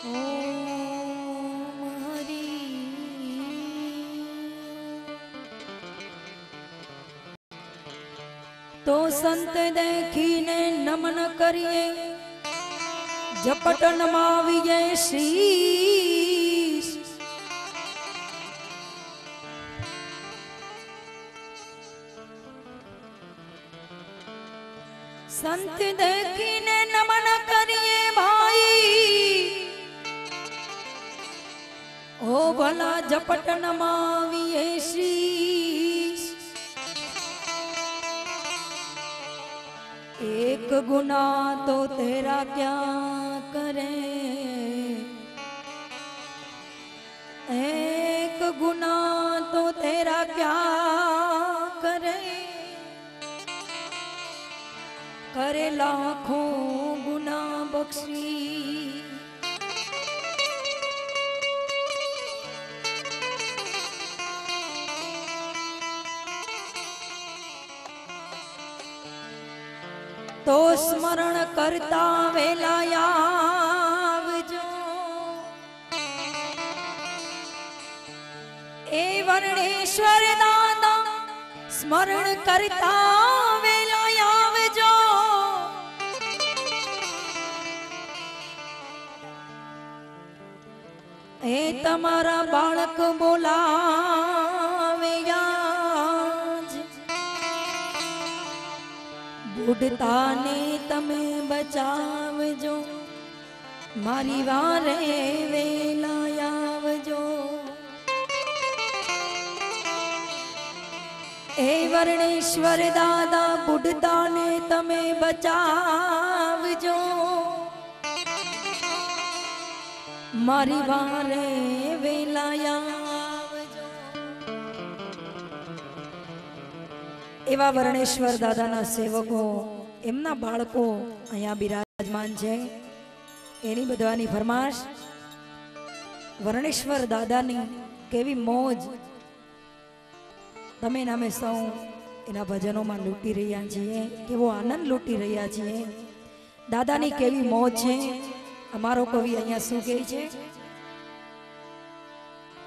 તો સંત દેખીને નમન કરીએ. ઝપટ નમાવીએ શ્રી સંત દેખીને ભલા ઝપટ નમાવીએ શીશ एक गुना तो तेरा क्या करे एक गुना तो तेरा क्या करे करे लाखों गुना बख्शी તો સ્મરણ કરતા વેલા આવજો. એ વર્ણેશ્વર દાદા સ્મરણ કરતા વેલા આવજો. એ તમારા બાળક બોલાવે બુઢતાને તમે બચાવજો. મારી વારે વેલા આવજો. એ વર્ણેશ્વર દાદા બુઢતાને તમે બચાવજો. મારી વારે વેલા એવા વર્ણેશ્વર દાદાના સેવકો, એમના બાળકો અહીંયા બિરાજમાન છે. એની બધાની ફરમાશ, વર્ણેશ્વર દાદાની કેવી મોજ. તમે નામે સૌ એના ભજનોમાં લૂંટી રહ્યા છીએ, કેવો આનંદ લૂંટી રહ્યા છીએ. દાદાની કેવી મોજ છે? અમારો કવિ અહીંયા શું કહે છે?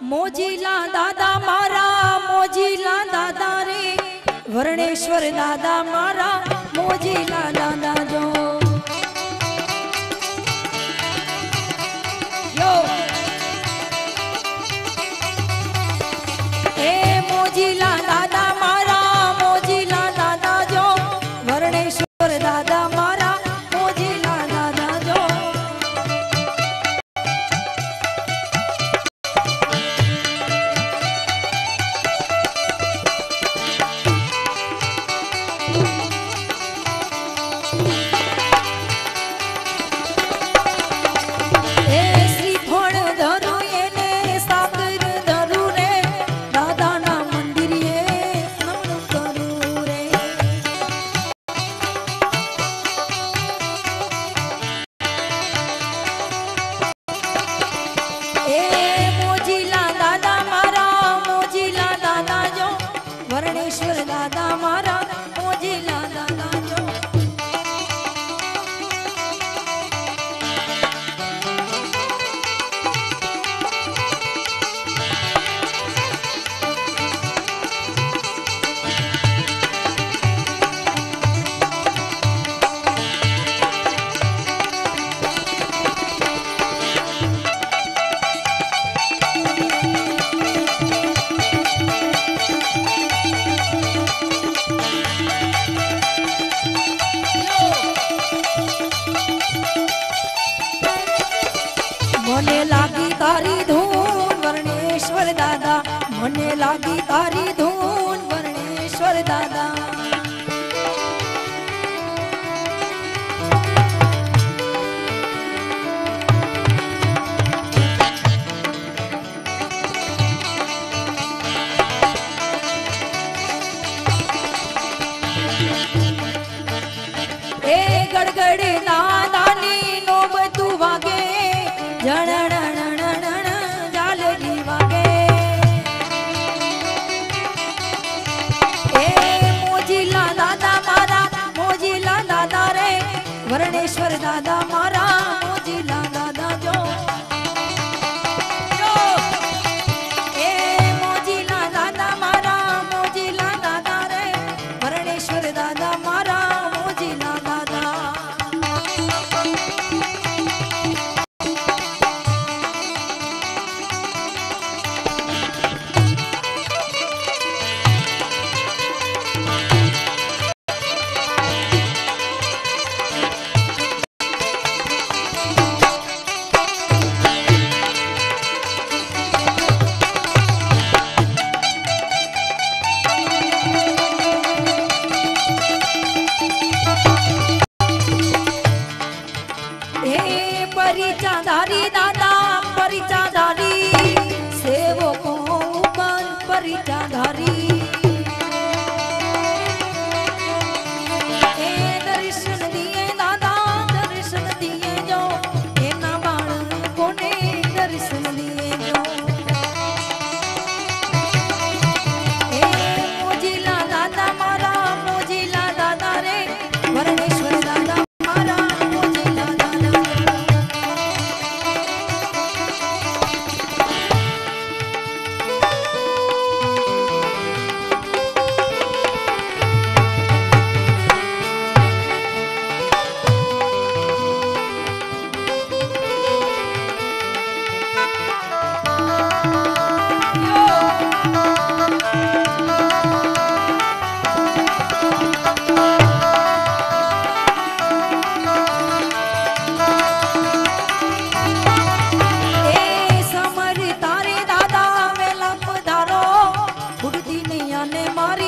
મોજીલા દાદા મારા, મોજીલા દાદા રે વર્ણેશ્વર દાદા મારા મોજીલા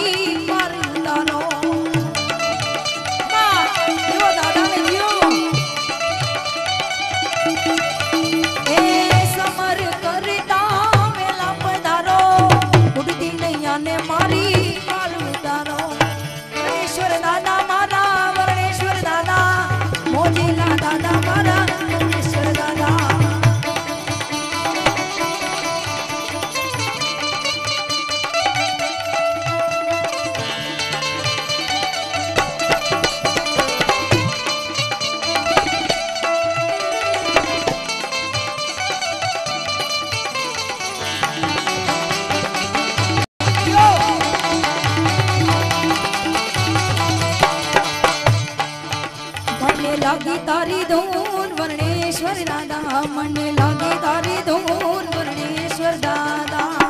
Aí લાગી તારી ધૂન વર્ણેશ્વર દાદા મને લાગી તારી ધૂન વર્ણેશ્વર દાદા.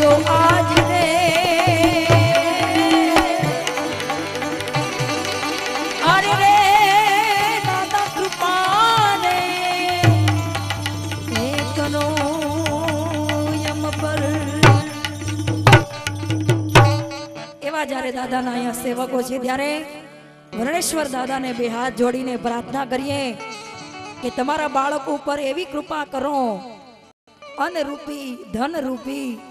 ગયો આજ રે પર એવા જ્યારે દાદાના અહીંયા સેવકો છે ત્યારે વર્ણેશ્વર દાદાને બે હાથ જોડીને પ્રાર્થના કરીએ કે તમારા બાળકો ઉપર એવી કૃપા કરો અનરૂપી ધનરૂપી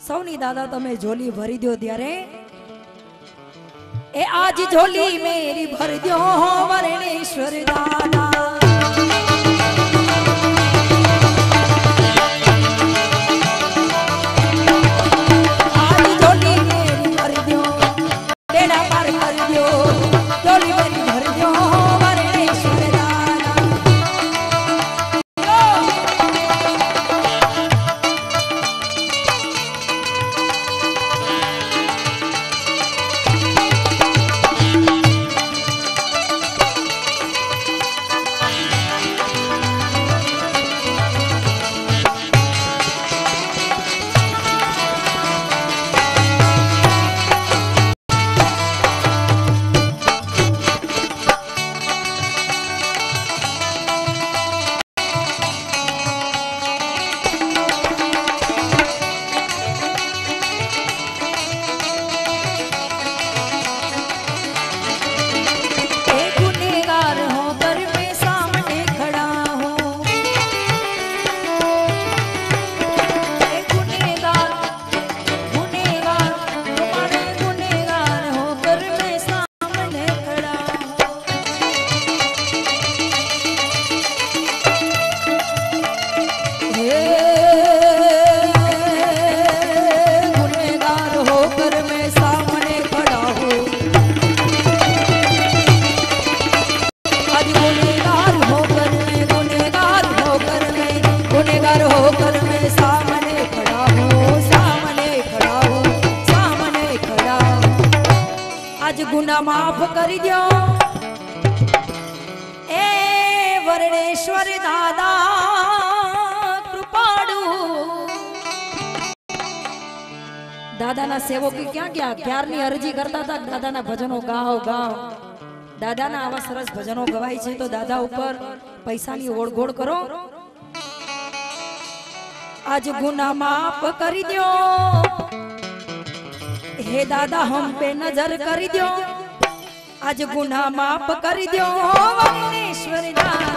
સૌની દાદા તમે જોલી ભરી દો ત્યારે. એ આજ જોલી મેરી ભરી દો વરણેશ્વર દાદા. આજ જોલી મેરી ભરી દો બેડા પાર કરી દો ભૂલા માફ કરી દો એ વર્ણેશ્વર દાદા દાદાના સેવકો ક્યાં ગયા? ક્યારની અરજી કરતા હતા? દાદાના ભજનો ગાઓ ગાઓ. દાદાના આવા સરસ ભજનો ગવાય છે તો દાદા ઉપર પૈસાની ઓળઘોળ કરો. આજ ગુના માફ કરી દો હે દાદા હમ પે નજર કરી દો આજ ગુના માફ કરી દો વરુણેશ્વર દાદા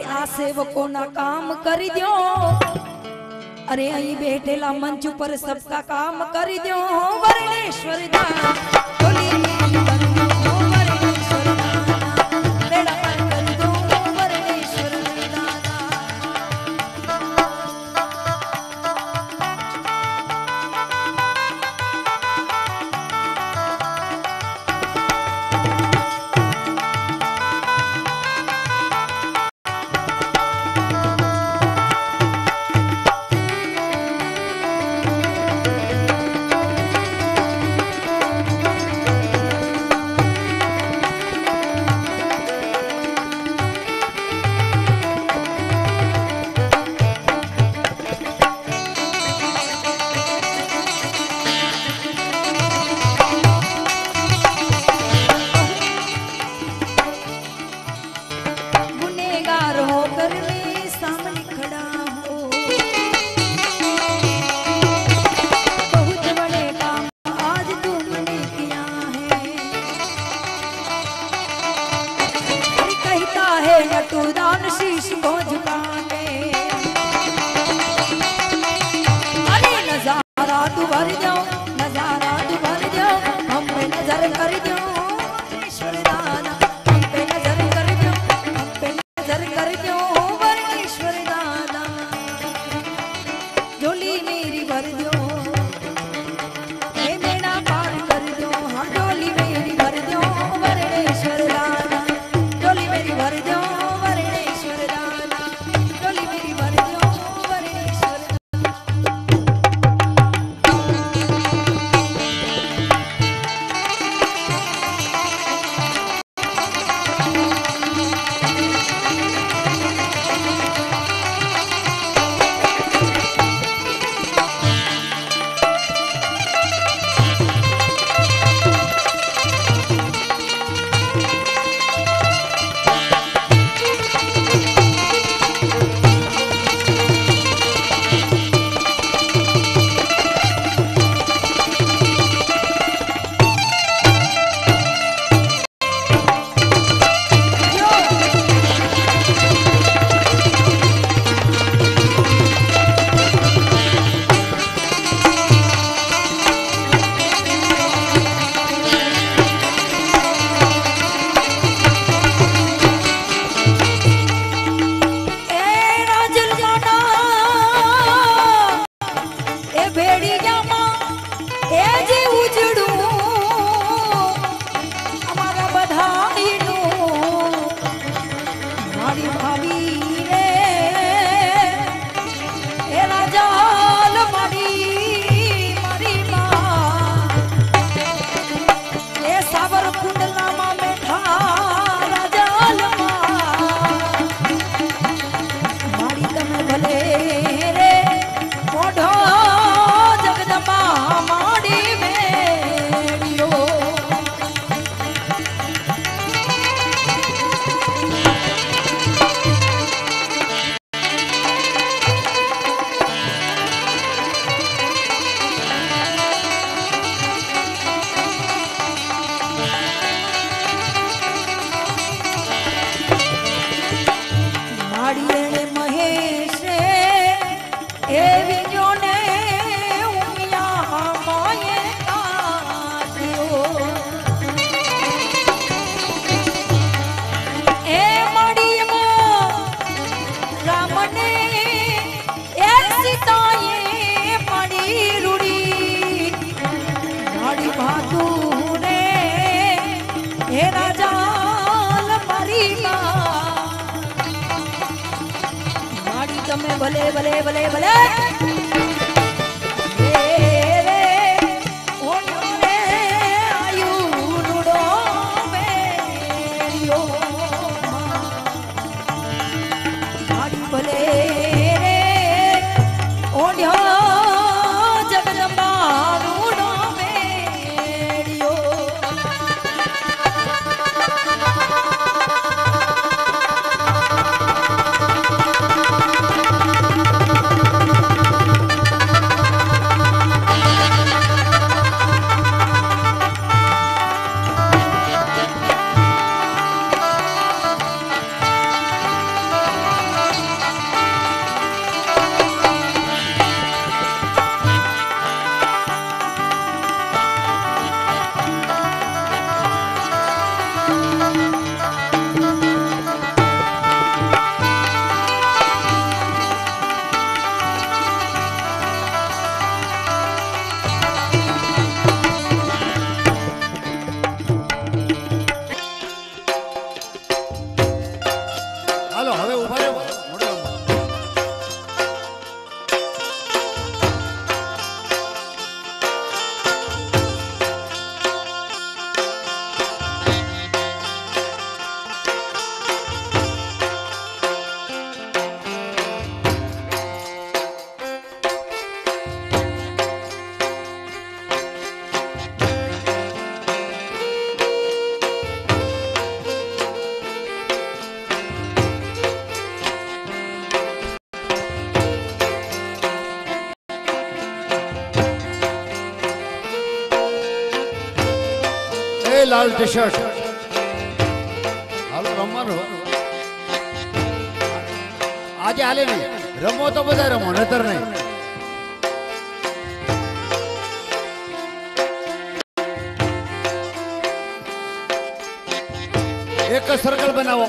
અરે આ સેવકોના કામ કરી દો. અરે અહીં બેઠેલા મંચ ઉપર સબકા કામ કરી દો. વર્ણેશ્વર દાદા ભલે ભલે ભલે ભલે. T shirt. હાલો, રમવાનું. આજે હાલે નહીં. રમો તો બધા રમો, નતર નહીં. એક જ સર્કલ બનાવો.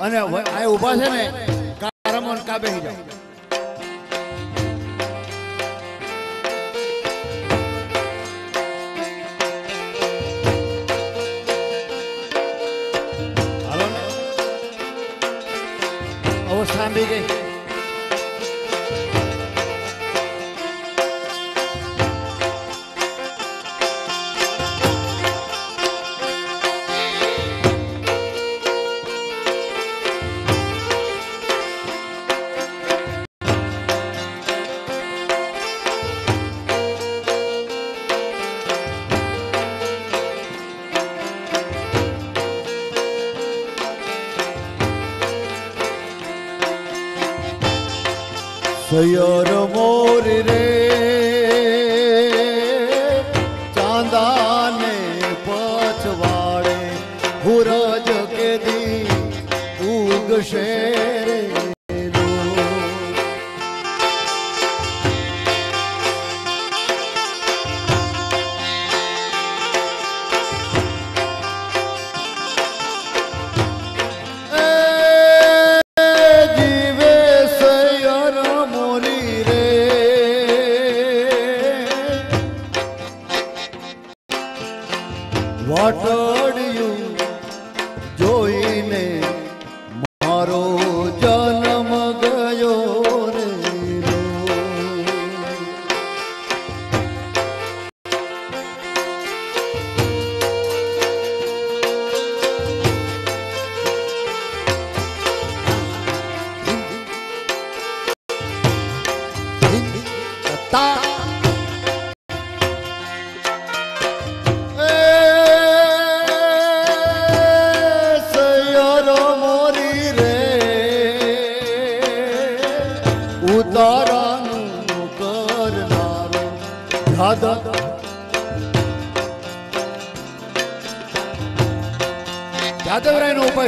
અને આ ઊભા છે ને કારમોન કાબે જાઓ. big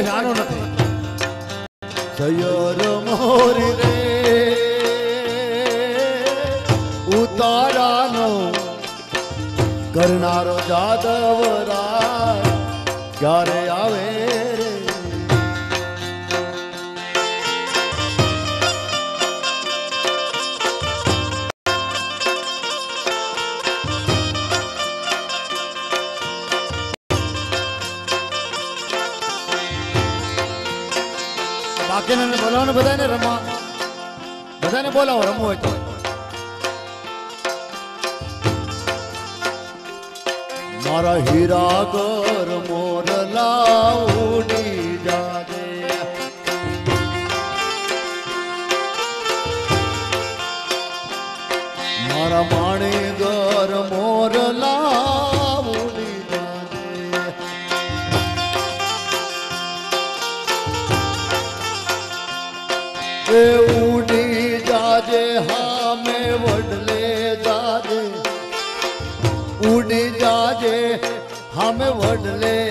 I don't. કાકીને બોલાવો બધાને રમવા. બધાને બોલાવો, રમવું હોય તો. મારા હીરા કર મોર લાવડી જાગે મારા માણી ગર મોરલા એ ઉડી જાજે હામે વડલે જાજે. ઉડી જાજે વડલે